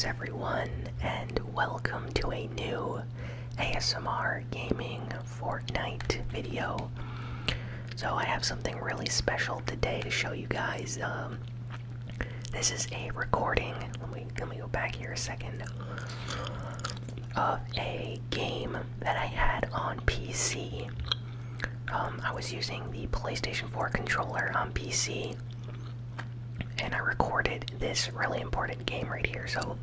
Greetings, everyone, and welcome to a new ASMR Gaming Fortnite video. So, I have something really special today to show you guys. Um, this is a recording. Let me, let me go back here a second. Of a game that I had on PC. Um, I was using the PlayStation 4 controller on PC and I recorded this really important game right here. So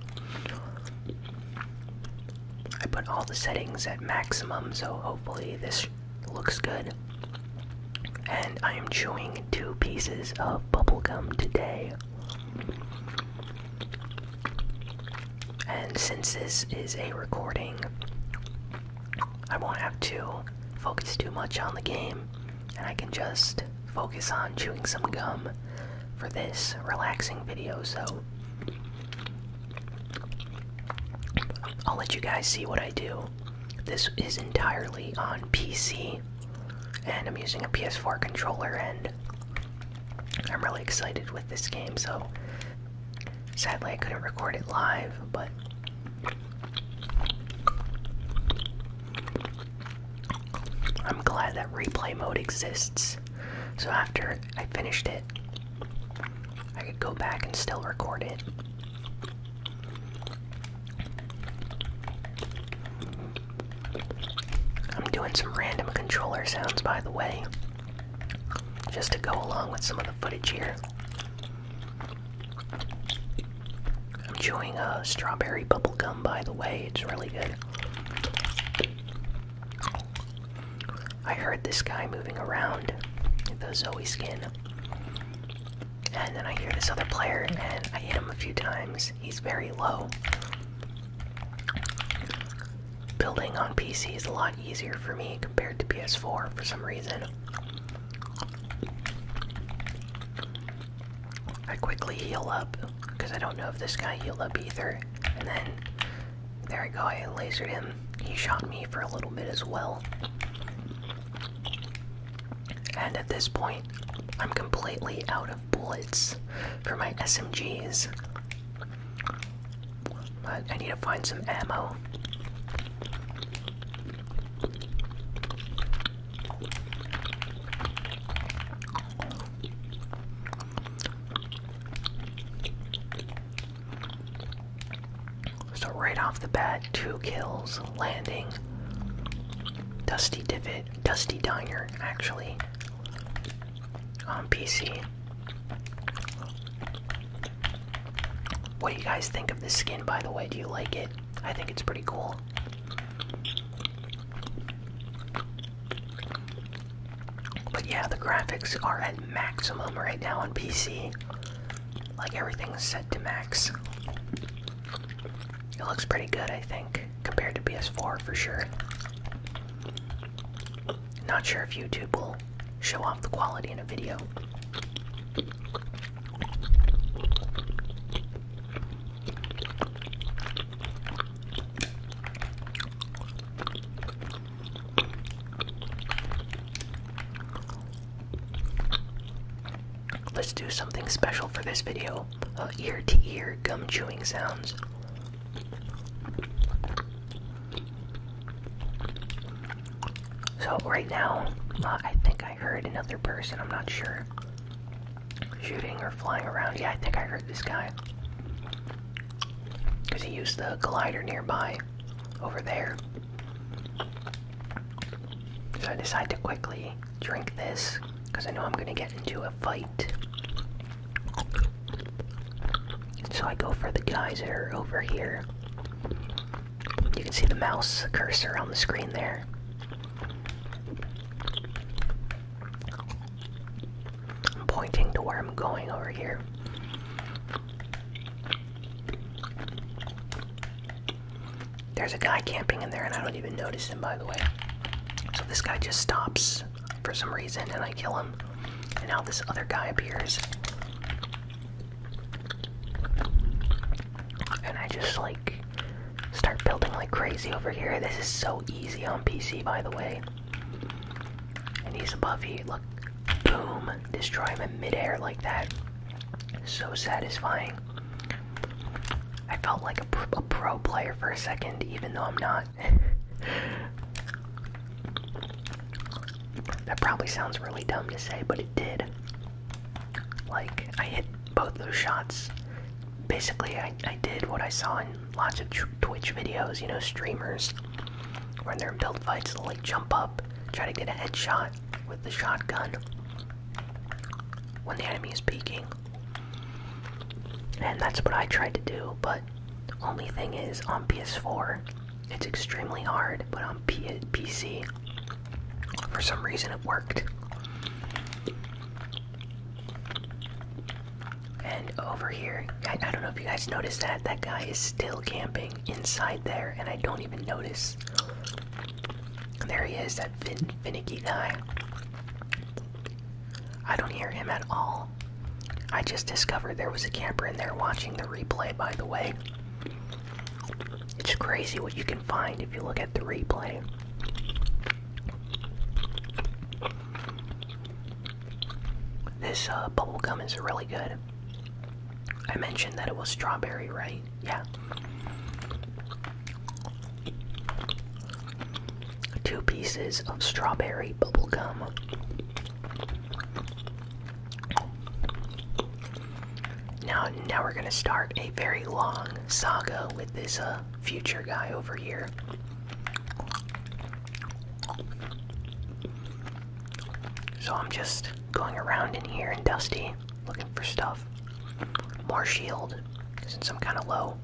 I put all the settings at maximum, so hopefully this looks good. And I am chewing two pieces of bubblegum today. And since this is a recording, I won't have to focus too much on the game, and I can just focus on chewing some gum for this relaxing video, so I'll let you guys see what I do. This is entirely on PC, and I'm using a PS4 controller, and I'm really excited with this game, so sadly I couldn't record it live, but I'm glad that replay mode exists. So after I finished it, could go back and still record it. I'm doing some random controller sounds, by the way, just to go along with some of the footage here. I'm chewing a strawberry bubblegum, by the way, it's really good. I heard this guy moving around with the Zoey skin. And then I hear this other player, and I hit him a few times. He's very low. Building on PC is a lot easier for me compared to PS4 for some reason. I quickly heal up, because I don't know if this guy healed up either. And then, there I go, I lasered him. He shot me for a little bit as well. And at this point, I'm completely out of bullets for my SMGs. But I need to find some ammo. So, right off the bat, two kills, landing. Dusty Divot, Dusty Diner, actually What do you guys think of this skin, by the way? Do you like it? I think it's pretty cool. But yeah, the graphics are at maximum right now on PC. Like everything's set to max. It looks pretty good, I think, compared to PS4 for sure. Not sure if YouTube will show off the quality in a video. Let's do something special for this video. Uh, ear to ear gum chewing sounds. So right now, uh, I think I heard another person. I'm not sure. Shooting or flying around. Yeah, I think I heard this guy. Because he used the glider nearby, over there. So I decide to quickly drink this, because I know I'm going to get into a fight. So I go for the are over here. You can see the mouse cursor on the screen there. I'm pointing to where I'm going over here. There's a guy camping in there, and I don't even notice him, by the way. So this guy just stops for some reason, and I kill him. And now this other guy appears. And I just, like, start building like crazy over here. This is so easy on PC, by the way. And he's above you. Look, boom. Destroy him in midair like that. So satisfying. I felt like a, a pro player for a second, even though I'm not. that probably sounds really dumb to say, but it did. Like, I hit both those shots. Basically, I, I did what I saw in lots of Twitch videos, you know, streamers. When they're in build fights, they'll like jump up, try to get a headshot with the shotgun when the enemy is peeking. And that's what I tried to do, but only thing is on PS4, it's extremely hard, but on P PC, for some reason it worked. Over here, I, I don't know if you guys noticed that, that guy is still camping inside there, and I don't even notice. There he is, that fin finicky guy. I don't hear him at all. I just discovered there was a camper in there watching the replay, by the way. It's crazy what you can find if you look at the replay. This uh, bubble gum is really good. I mentioned that it was strawberry, right? Yeah. Two pieces of strawberry bubble gum. Now, now we're gonna start a very long saga with this uh, future guy over here. So I'm just going around in here and Dusty, looking for stuff. More shield, since I'm kind of low.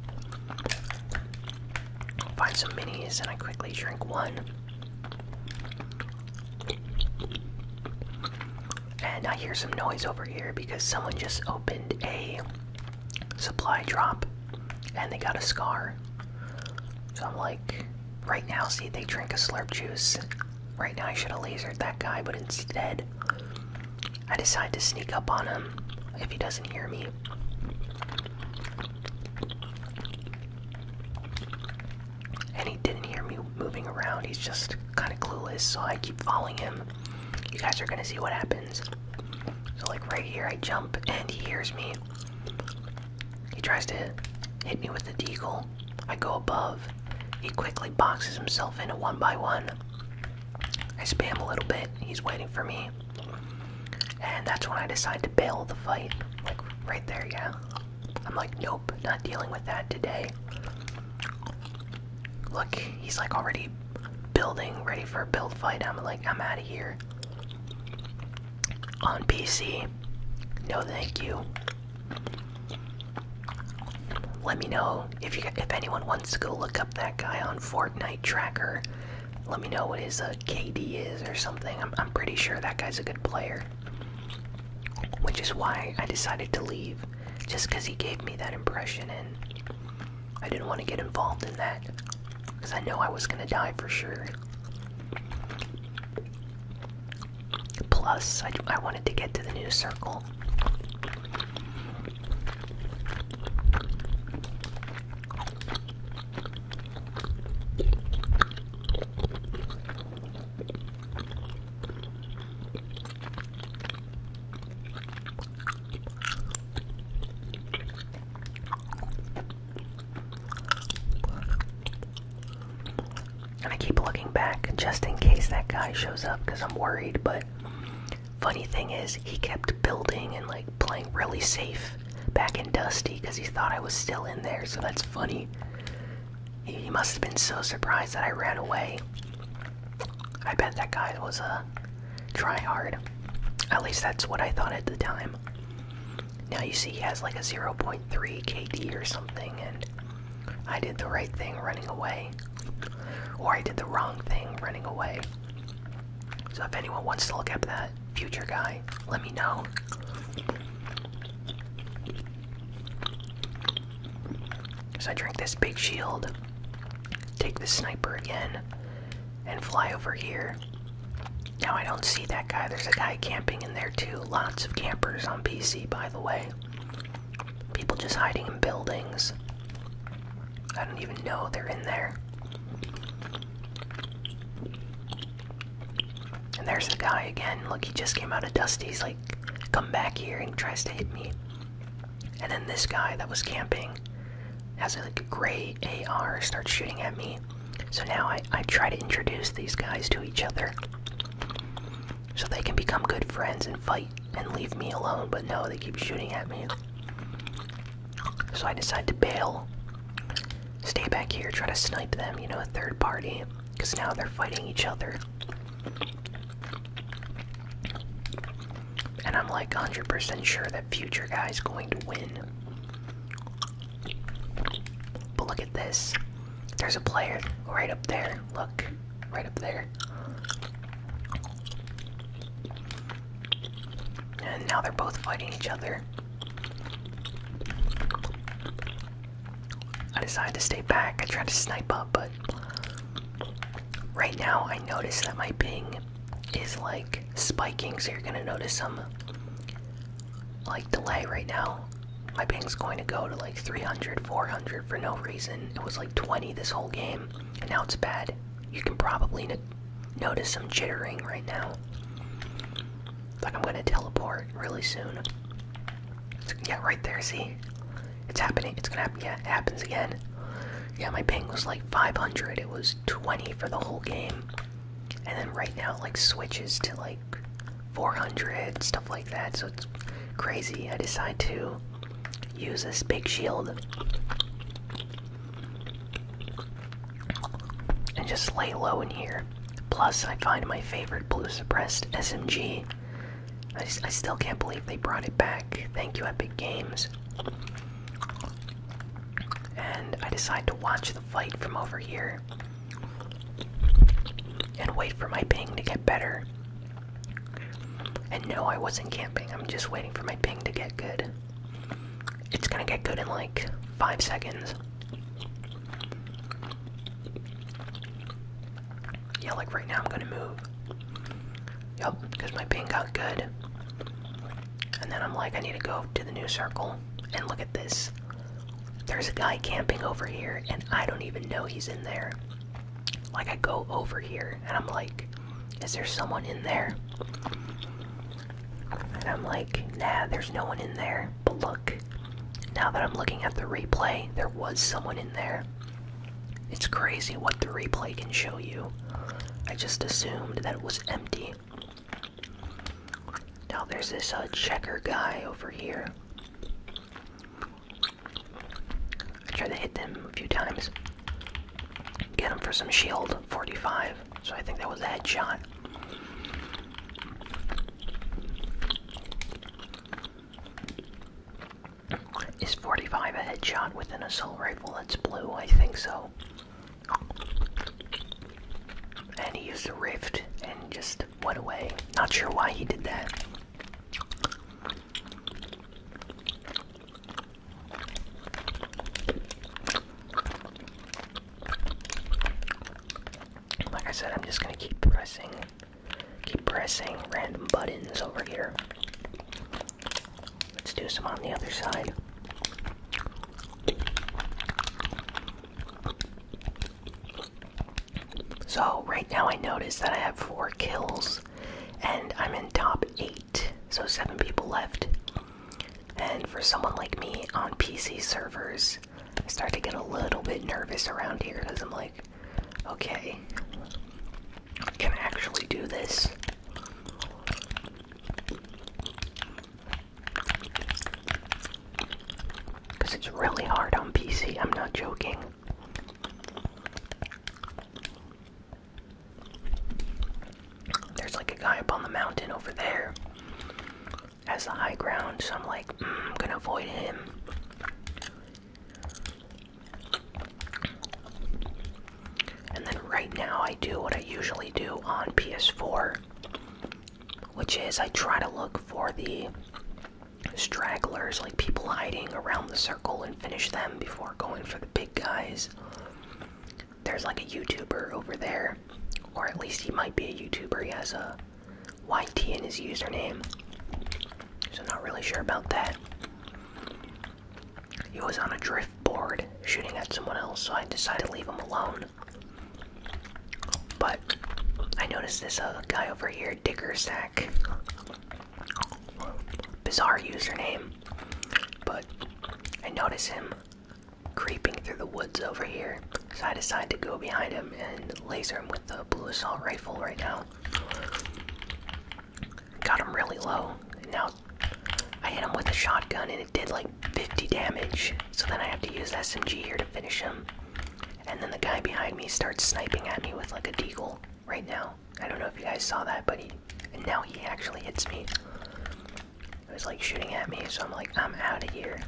Find some minis, and I quickly drink one. And I hear some noise over here because someone just opened a supply drop and they got a scar. So I'm like, right now, see, they drink a slurp juice. Right now, I should have lasered that guy, but instead, I decide to sneak up on him if he doesn't hear me. And he didn't hear me moving around, he's just kind of clueless, so I keep following him. You guys are gonna see what happens. So, like, right here, I jump and he hears me. He tries to hit me with the deagle. I go above. He quickly boxes himself in a one by one. I spam a little bit. He's waiting for me. And that's when I decide to bail the fight. Like, right there, yeah. I'm like, nope, not dealing with that today. Look, he's like already building, ready for a build fight. I'm like, I'm out of here. On PC, no thank you. Let me know if you if anyone wants to go look up that guy on Fortnite Tracker. Let me know what his uh, KD is or something. I'm I'm pretty sure that guy's a good player. Which is why I decided to leave, just because he gave me that impression, and I didn't want to get involved in that, because I know I was gonna die for sure. Plus, I, I wanted to get to the new circle. And I keep looking back just in case that guy shows up because I'm worried, but funny thing is, he kept building and like playing really safe back in Dusty because he thought I was still in there, so that's funny. He, he must have been so surprised that I ran away. I bet that guy was uh, a try hard. At least that's what I thought at the time. Now you see he has like a 0.3 KD or something, and I did the right thing running away. Or I did the wrong thing running away. So if anyone wants to look up that future guy, let me know. So I drink this big shield, take the sniper again, and fly over here. Now I don't see that guy. There's a guy camping in there too. Lots of campers on PC, by the way. People just hiding in buildings. I don't even know they're in there. And there's the guy again. Look, he just came out of Dusty's. Like, come back here and tries to hit me. And then this guy that was camping has a, like a gray AR, starts shooting at me. So now I, I try to introduce these guys to each other so they can become good friends and fight and leave me alone, but no, they keep shooting at me. So I decide to bail, stay back here, try to snipe them, you know, a third party, because now they're fighting each other. And I'm like 100% sure that future guy's going to win. But look at this. There's a player right up there. Look, right up there. And now they're both fighting each other. I decided to stay back. I tried to snipe up, but right now I notice that my ping is like spiking, so you're gonna notice some like delay right now. My ping's going to go to like 300, 400 for no reason. It was like 20 this whole game, and now it's bad. You can probably notice some jittering right now. Like I'm gonna teleport really soon. It's, yeah, right there, see? It's happening. It's gonna happen. Yeah, it happens again. Yeah, my ping was like 500. It was 20 for the whole game. And then right now, it like, switches to like 400, stuff like that. So it's crazy. I decide to use this big shield and just lay low in here. Plus, I find my favorite blue suppressed SMG. I, I still can't believe they brought it back. Thank you, Epic Games. And I decide to watch the fight from over here and wait for my ping to get better. And no, I wasn't camping. I'm just waiting for my ping to get good. It's gonna get good in like five seconds. Yeah, like right now I'm gonna move. Yup, because my ping got good. And then I'm like, I need to go to the new circle. And look at this. There's a guy camping over here, and I don't even know he's in there. Like, I go over here, and I'm like, is there someone in there? And I'm like, nah, there's no one in there. But look, now that I'm looking at the replay, there was someone in there. It's crazy what the replay can show you. I just assumed that it was empty. Now there's this uh, checker guy over here. I tried to hit them a few times. Get him for some shield, 45. So I think that was a headshot. Is 45 a headshot with an assault rifle that's blue? I think so. And he used a rift and just went away. Not sure why he did that. Like I said, I'm just gonna keep pressing, keep pressing random buttons over here. Let's do some on the other side. So, right now I notice that I have four kills and I'm in top eight, so seven people left. And for someone like me on PC servers, I start to get a little bit nervous around here because I'm like, okay, I can actually do this. Because it's really hard on PC, I'm not joking. There's like a guy up on the mountain over there. Has the high ground, so I'm like, mm, I'm gonna avoid him. And then right now, I do what I usually do on PS4, which is I try to look for the stragglers, like people hiding around the circle, and finish them before going for the big guys. There's like a YouTuber over there, or at least he might be a YouTuber. He has a YT in his username, so not really sure about that. He was on a drift board shooting at someone else, so I decided to leave him alone. But I noticed this uh, guy over here, Dickersack. Bizarre username, but I notice him creeping through the woods over here. So I decide to go behind him and laser him with the blue assault rifle right now. Got him really low. now I hit him with a shotgun and it did like 50 damage. So then I have to use SMG here to finish him. And then the guy behind me starts sniping at me with like a deagle right now. I don't know if you guys saw that, but he and now he actually hits me. He was like shooting at me, so I'm like, I'm out of here.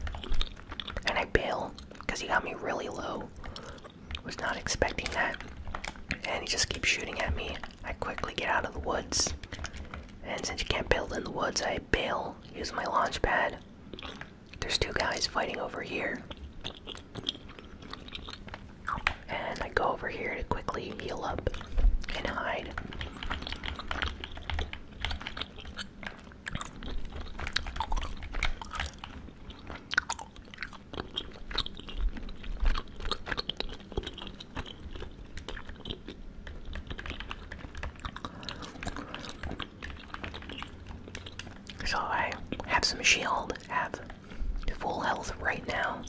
And I bail because he got me really low. Was not expecting that. And he just keeps shooting at me. I quickly get out of the woods. And since you can't build in the woods, I bail, use my launch pad. There's two guys fighting over here. And I go over here to quickly heal up and hide. So I have some shield, have full health right now.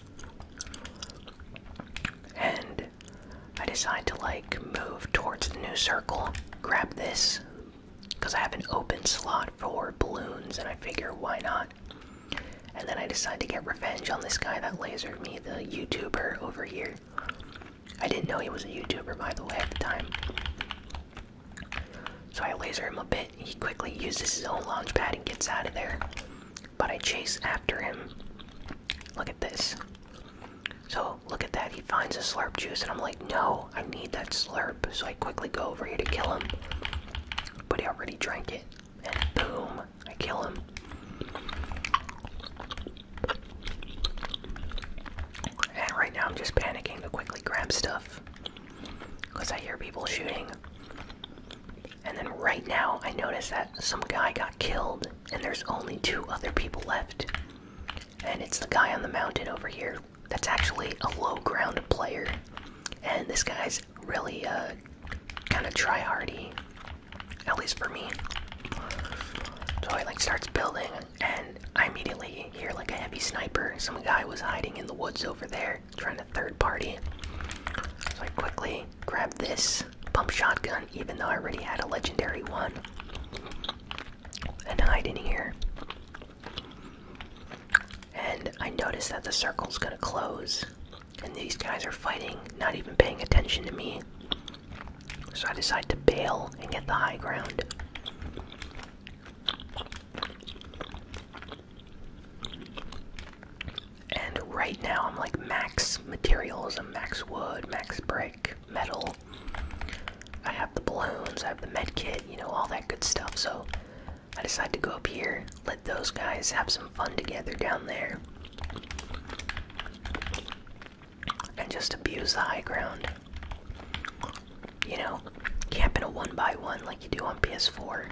And I decide to like move towards the new circle, grab this, because I have an open slot for balloons, and I figure why not. And then I decide to get revenge on this guy that lasered me, the YouTuber over here. I didn't know he was a YouTuber, by the way, at the time. So I laser him a bit. He quickly uses his own launch pad and gets out of there. But I chase after him. Look at this. So, look at that. He finds a slurp juice, and I'm like, no, I need that slurp. So I quickly go over here to kill him. But he already drank it. And boom, I kill him. And right now I'm just panicking to quickly grab stuff. Because I hear people shooting. And then right now I notice that some guy got killed and there's only two other people left. And it's the guy on the mountain over here that's actually a low ground player. And this guy's really uh kind of try hardy. At least for me. So he like starts building and I immediately hear like a heavy sniper. Some guy was hiding in the woods over there, trying to third party. So I quickly grab this pump shotgun, even though I already had a legendary one, and hide in here. And I notice that the circle's gonna close, and these guys are fighting, not even paying attention to me. So I decide to bail and get the high ground. And right now I'm like max materials, I'm max wood, max brick, metal. I have the balloons, I have the med kit, you know, all that good stuff. So I decide to go up here, let those guys have some fun together down there. And just abuse the high ground. You know, camping a one by one like you do on PS4.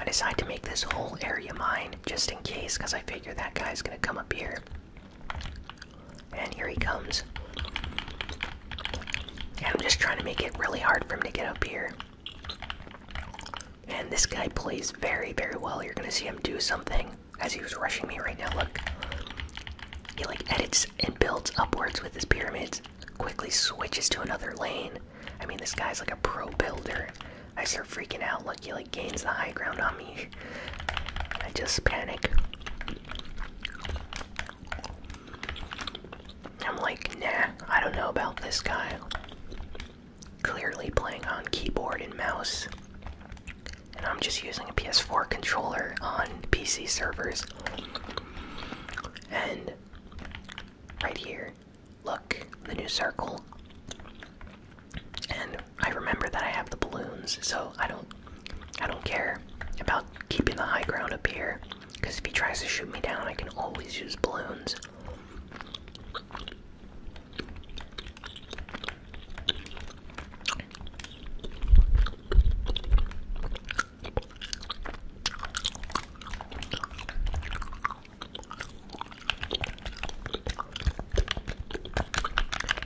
I decide to make this whole area mine just in case, because I figure that guy's gonna come up here. And here he comes. And I'm just trying to make it really hard for him to get up here. And this guy plays very, very well. You're gonna see him do something as he was rushing me right now. Look. He like edits and builds upwards with his pyramids, quickly switches to another lane. I mean, this guy's like a pro builder. I start freaking out. Look, he like gains the high ground on me. I just panic. I'm like, nah, I don't know about this guy. Clearly playing on keyboard and mouse. I'm just using a PS4 controller on PC servers. And right here, look, the new circle. And I remember that I have the balloons, so I don't I don't care about keeping the high ground up here. Because if he tries to shoot me down, I can always use balloons.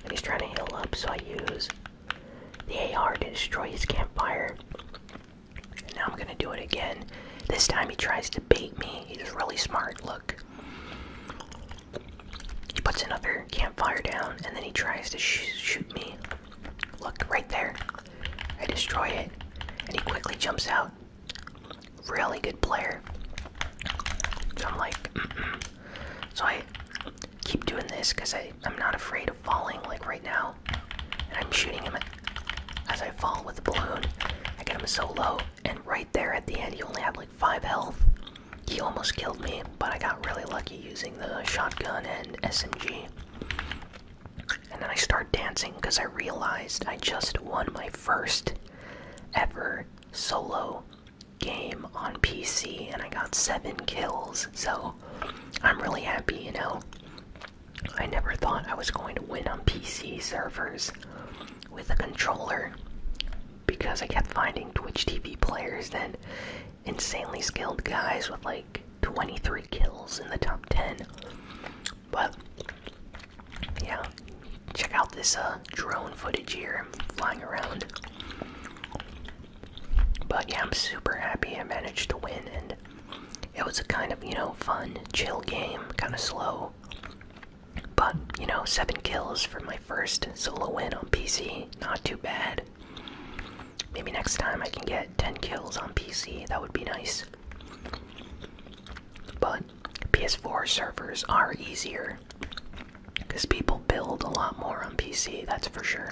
And he's trying to heal up, so I use the AR to destroy his campfire. And now I'm gonna do it again. This time he tries to bait me. He's really smart. Look. He puts another campfire down, and then he tries to sh shoot me. Look, right there. I destroy it, and he quickly jumps out. Really good player. So I'm like, so I keep doing this because I'm not afraid of falling, like right now. And I'm shooting him as I fall with the balloon. I get him so low, and right there at the end, he only had like 5 health. He almost killed me, but I got really lucky using the shotgun and SMG. And then I start dancing because I realized I just won my first ever solo game on PC and I got seven kills. So I'm really happy, you know. I never thought I was going to win on PC servers with a controller because I kept finding Twitch TV players then insanely skilled guys with like 23 kills in the top 10. But yeah, check out this uh, drone footage here flying around. But yeah, I'm super happy I managed to win, and it was a kind of, you know, fun, chill game, kind of slow. But, you know, 7 kills for my first solo win on PC, not too bad. Maybe next time I can get 10 kills on PC, that would be nice. But PS4 servers are easier because people build a lot more on PC, that's for sure.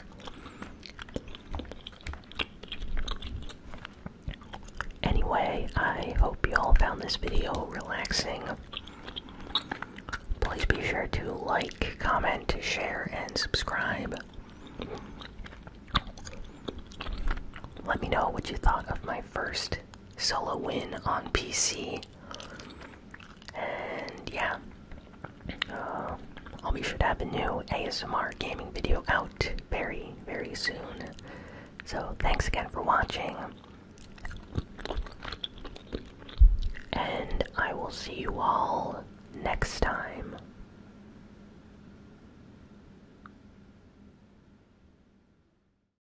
Anyway, I hope you all found this video relaxing. Please be sure to like, comment, share, and subscribe. Let me know what you thought of my first solo win on PC. And yeah, uh, I'll be sure to have a new ASMR gaming video out very, very soon. So thanks again for watching. will see you all next time.